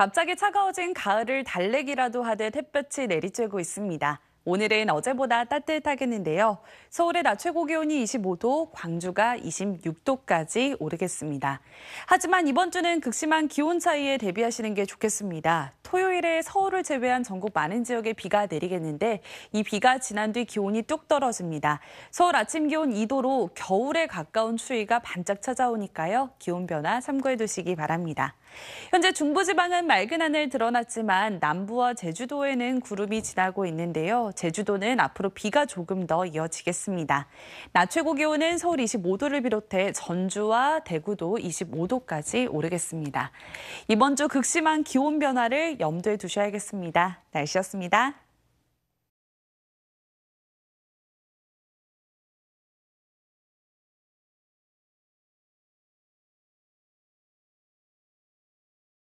갑자기 차가워진 가을을 달래기라도 하듯 햇볕이 내리쬐고 있습니다. 오늘은 어제보다 따뜻하겠는데요. 서울의 낮 최고 기온이 25도, 광주가 26도까지 오르겠습니다. 하지만 이번 주는 극심한 기온 차이에 대비하시는 게 좋겠습니다. 토요일에 서울을 제외한 전국 많은 지역에 비가 내리겠는데 이 비가 지난 뒤 기온이 뚝 떨어집니다. 서울 아침 기온 2도로 겨울에 가까운 추위가 반짝 찾아오니까요. 기온 변화 참고해 두시기 바랍니다. 현재 중부지방은 맑은 하늘 드러났지만 남부와 제주도에는 구름이 지나고 있는데요. 제주도는 앞으로 비가 조금 더 이어지겠습니다. 낮 최고 기온은 서울 25도를 비롯해 전주와 대구도 25도까지 오르겠습니다. 이번 주 극심한 기온 변화를 염두에 두셔야겠습니다. 날씨였습니다.